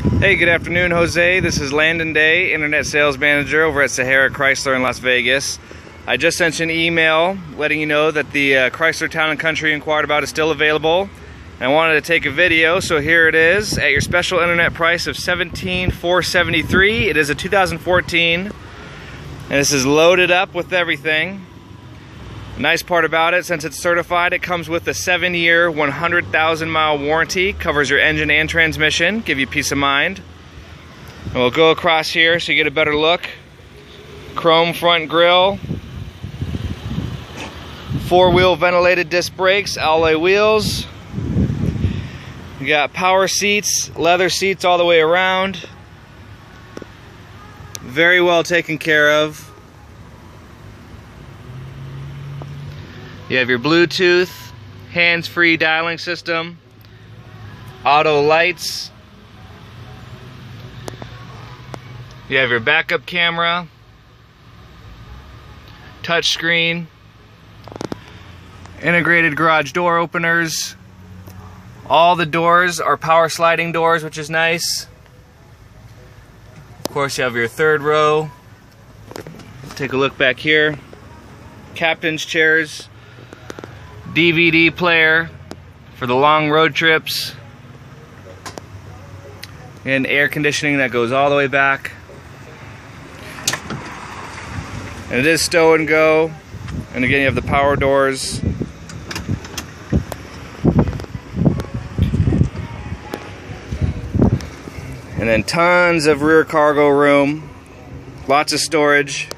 Hey, good afternoon, Jose. This is Landon Day, Internet Sales Manager over at Sahara Chrysler in Las Vegas. I just sent you an email letting you know that the uh, Chrysler Town and Country inquired about is still available. And I wanted to take a video, so here it is at your special internet price of 17,473. It is a 2014, and this is loaded up with everything. Nice part about it, since it's certified, it comes with a seven year, 100,000 mile warranty, covers your engine and transmission, give you peace of mind. And we'll go across here so you get a better look. Chrome front grille, four wheel ventilated disc brakes, alloy wheels. You got power seats, leather seats all the way around. Very well taken care of. You have your Bluetooth, hands-free dialing system, auto lights. You have your backup camera, touch screen, integrated garage door openers. All the doors are power sliding doors, which is nice. Of course, you have your third row. Take a look back here. Captain's chairs DVD player for the long road trips, and air conditioning that goes all the way back. And it is stow and go. And again, you have the power doors. And then tons of rear cargo room, lots of storage.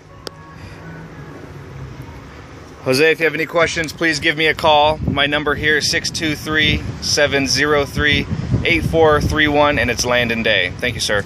Jose, if you have any questions, please give me a call. My number here is 623 703 8431, and it's Landon Day. Thank you, sir.